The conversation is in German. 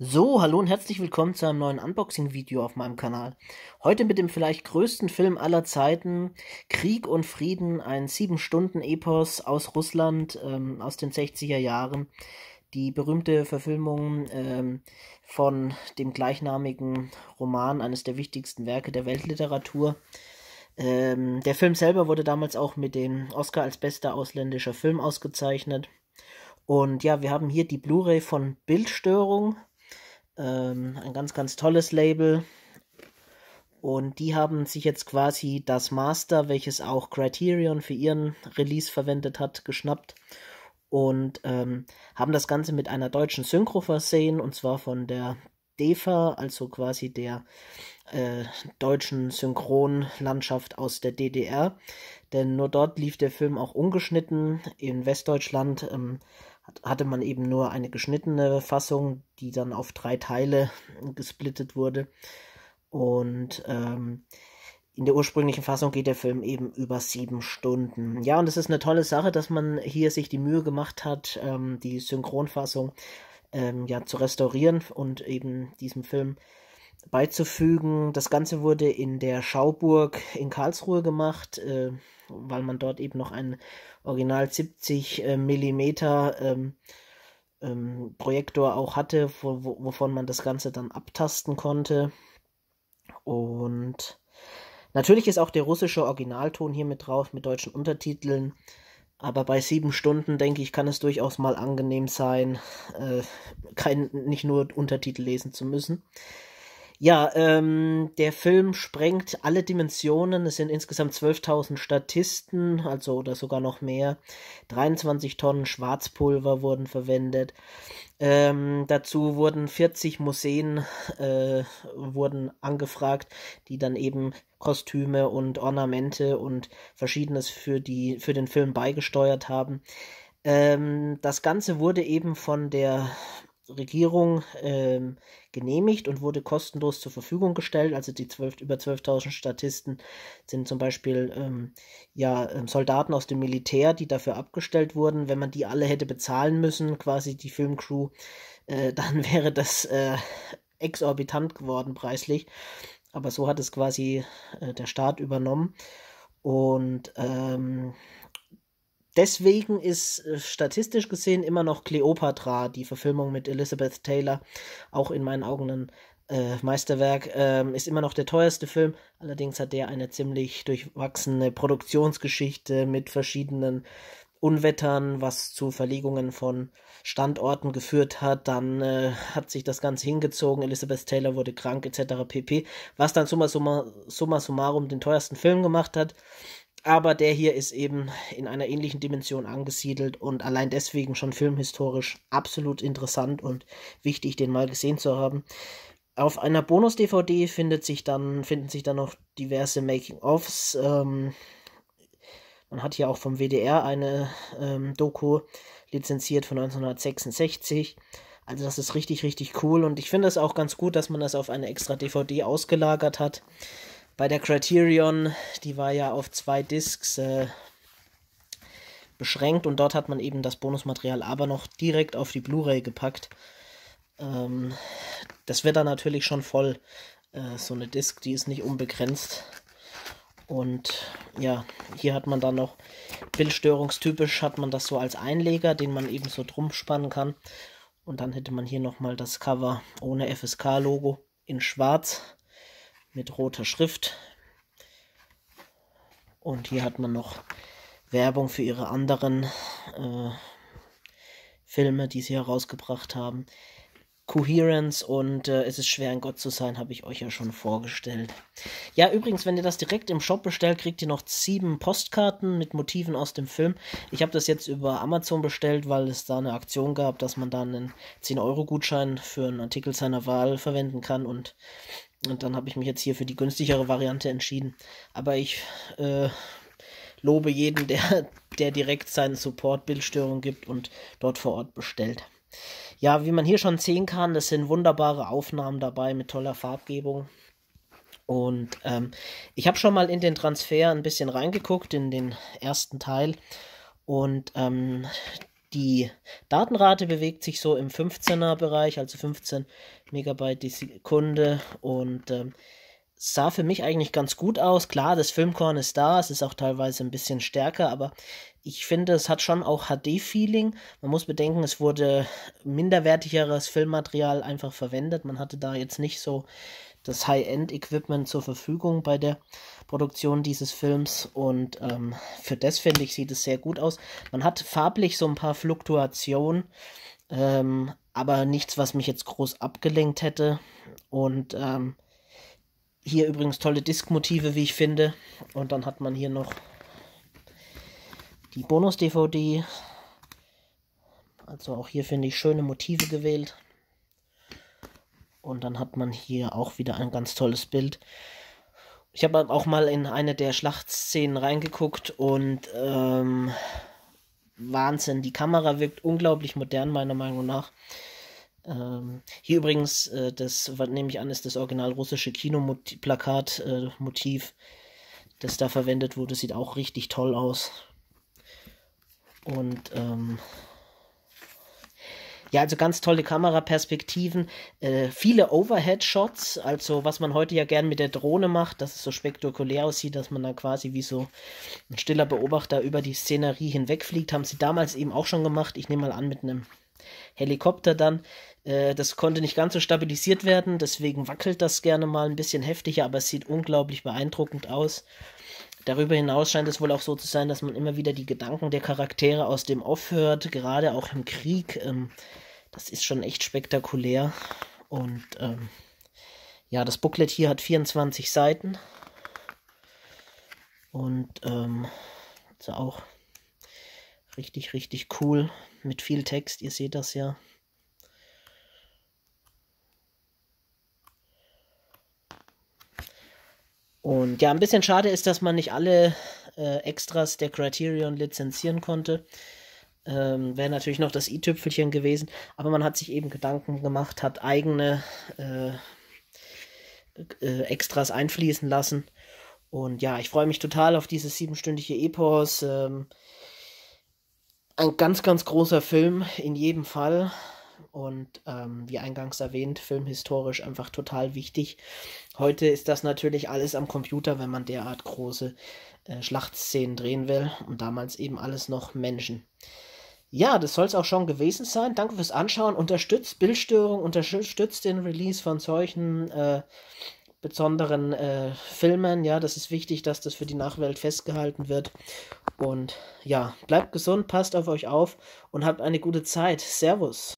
So, hallo und herzlich willkommen zu einem neuen Unboxing-Video auf meinem Kanal. Heute mit dem vielleicht größten Film aller Zeiten, Krieg und Frieden, ein 7-Stunden-Epos aus Russland ähm, aus den 60er Jahren. Die berühmte Verfilmung ähm, von dem gleichnamigen Roman, eines der wichtigsten Werke der Weltliteratur. Ähm, der Film selber wurde damals auch mit dem Oscar als bester ausländischer Film ausgezeichnet. Und ja, wir haben hier die Blu-ray von Bildstörung ähm, ein ganz, ganz tolles Label. Und die haben sich jetzt quasi das Master, welches auch Criterion für ihren Release verwendet hat, geschnappt und ähm, haben das Ganze mit einer deutschen Synchro versehen, und zwar von der DEFA, also quasi der äh, deutschen Synchronlandschaft aus der DDR. Denn nur dort lief der Film auch ungeschnitten. In Westdeutschland ähm, hatte man eben nur eine geschnittene Fassung, die dann auf drei Teile gesplittet wurde. Und ähm, in der ursprünglichen Fassung geht der Film eben über sieben Stunden. Ja, und es ist eine tolle Sache, dass man hier sich die Mühe gemacht hat, ähm, die Synchronfassung ähm, ja zu restaurieren und eben diesem Film beizufügen. Das Ganze wurde in der Schauburg in Karlsruhe gemacht, äh, weil man dort eben noch einen Original 70 äh, Millimeter ähm, ähm, Projektor auch hatte, wo, wo, wovon man das Ganze dann abtasten konnte. Und natürlich ist auch der russische Originalton hier mit drauf, mit deutschen Untertiteln. Aber bei sieben Stunden, denke ich, kann es durchaus mal angenehm sein, äh, kein, nicht nur Untertitel lesen zu müssen. Ja, ähm, der Film sprengt alle Dimensionen. Es sind insgesamt 12.000 Statisten, also oder sogar noch mehr. 23 Tonnen Schwarzpulver wurden verwendet. Ähm, dazu wurden 40 Museen äh, wurden angefragt, die dann eben Kostüme und Ornamente und verschiedenes für die für den Film beigesteuert haben. Ähm, das Ganze wurde eben von der Regierung ähm, genehmigt und wurde kostenlos zur Verfügung gestellt. Also die 12, über 12.000 Statisten sind zum Beispiel ähm, ja, ähm, Soldaten aus dem Militär, die dafür abgestellt wurden. Wenn man die alle hätte bezahlen müssen, quasi die Filmcrew, äh, dann wäre das äh, exorbitant geworden preislich. Aber so hat es quasi äh, der Staat übernommen. Und ähm, Deswegen ist äh, statistisch gesehen immer noch Cleopatra, die Verfilmung mit Elizabeth Taylor, auch in meinen Augen ein äh, Meisterwerk, ähm, ist immer noch der teuerste Film. Allerdings hat der eine ziemlich durchwachsene Produktionsgeschichte mit verschiedenen Unwettern, was zu Verlegungen von Standorten geführt hat. Dann äh, hat sich das Ganze hingezogen. Elizabeth Taylor wurde krank etc. pp. Was dann summa, summa, summa summarum den teuersten Film gemacht hat. Aber der hier ist eben in einer ähnlichen Dimension angesiedelt und allein deswegen schon filmhistorisch absolut interessant und wichtig, den mal gesehen zu haben. Auf einer Bonus-DVD findet sich dann, finden sich dann noch diverse Making-ofs. Ähm, man hat hier auch vom WDR eine ähm, Doku lizenziert von 1966. Also das ist richtig, richtig cool und ich finde es auch ganz gut, dass man das auf eine extra DVD ausgelagert hat. Bei der Criterion, die war ja auf zwei Discs äh, beschränkt und dort hat man eben das Bonusmaterial aber noch direkt auf die Blu-ray gepackt. Ähm, das wird dann natürlich schon voll. Äh, so eine Disc, die ist nicht unbegrenzt. Und ja, hier hat man dann noch bildstörungstypisch hat man das so als Einleger, den man eben so drum spannen kann. Und dann hätte man hier nochmal das Cover ohne FSK-Logo in schwarz mit roter Schrift. Und hier hat man noch Werbung für ihre anderen äh, Filme, die sie herausgebracht haben. Coherence und äh, Es ist schwer, ein Gott zu sein, habe ich euch ja schon vorgestellt. Ja, übrigens, wenn ihr das direkt im Shop bestellt, kriegt ihr noch sieben Postkarten mit Motiven aus dem Film. Ich habe das jetzt über Amazon bestellt, weil es da eine Aktion gab, dass man da einen 10-Euro-Gutschein für einen Artikel seiner Wahl verwenden kann und und dann habe ich mich jetzt hier für die günstigere Variante entschieden. Aber ich äh, lobe jeden, der, der direkt seinen Support Bildstörung gibt und dort vor Ort bestellt. Ja, wie man hier schon sehen kann, es sind wunderbare Aufnahmen dabei mit toller Farbgebung. Und ähm, ich habe schon mal in den Transfer ein bisschen reingeguckt, in den ersten Teil. Und ähm, Die Datenrate bewegt sich so im 15er Bereich, also 15 Megabyte die Sekunde. Und ähm, sah für mich eigentlich ganz gut aus. Klar, das Filmkorn ist da, es ist auch teilweise ein bisschen stärker, aber ich finde, es hat schon auch HD-Feeling. Man muss bedenken, es wurde minderwertigeres Filmmaterial einfach verwendet. Man hatte da jetzt nicht so das High-End-Equipment zur Verfügung bei der Produktion dieses Films und ähm, für das finde ich sieht es sehr gut aus. Man hat farblich so ein paar Fluktuationen, ähm, aber nichts, was mich jetzt groß abgelenkt hätte und ähm, hier übrigens tolle Diskmotive, wie ich finde. Und dann hat man hier noch die Bonus-DVD. Also auch hier finde ich schöne Motive gewählt. Und dann hat man hier auch wieder ein ganz tolles Bild. Ich habe auch mal in eine der Schlachtszenen reingeguckt und ähm, Wahnsinn, die Kamera wirkt unglaublich modern, meiner Meinung nach. Ähm, hier übrigens, äh, das, was nehme ich an, ist das original russische Kinoplakat-Motiv, äh, das da verwendet wurde. Sieht auch richtig toll aus. Und ähm, ja, also ganz tolle Kameraperspektiven, äh, viele Overhead-Shots, also was man heute ja gern mit der Drohne macht, dass es so spektakulär aussieht, dass man da quasi wie so ein stiller Beobachter über die Szenerie hinwegfliegt, haben sie damals eben auch schon gemacht. Ich nehme mal an mit einem Helikopter dann. Äh, das konnte nicht ganz so stabilisiert werden, deswegen wackelt das gerne mal ein bisschen heftiger, aber es sieht unglaublich beeindruckend aus. Darüber hinaus scheint es wohl auch so zu sein, dass man immer wieder die Gedanken der Charaktere aus dem Off hört, gerade auch im Krieg. Ähm, das ist schon echt spektakulär. Und ähm, ja, das Booklet hier hat 24 Seiten. Und ähm, also auch richtig, richtig cool mit viel Text. Ihr seht das ja. Und ja, ein bisschen schade ist, dass man nicht alle äh, Extras der Criterion lizenzieren konnte. Ähm, Wäre natürlich noch das i-Tüpfelchen gewesen, aber man hat sich eben Gedanken gemacht, hat eigene äh, äh, Extras einfließen lassen. Und ja, ich freue mich total auf dieses siebenstündige Epos. Ähm, ein ganz, ganz großer Film in jedem Fall. Und ähm, wie eingangs erwähnt, filmhistorisch einfach total wichtig. Heute ist das natürlich alles am Computer, wenn man derart große äh, Schlachtszenen drehen will. Und damals eben alles noch Menschen. Ja, das soll es auch schon gewesen sein. Danke fürs Anschauen. Unterstützt Bildstörung, unterstützt den Release von solchen äh, besonderen äh, Filmen. Ja, das ist wichtig, dass das für die Nachwelt festgehalten wird. Und ja, bleibt gesund, passt auf euch auf und habt eine gute Zeit. Servus.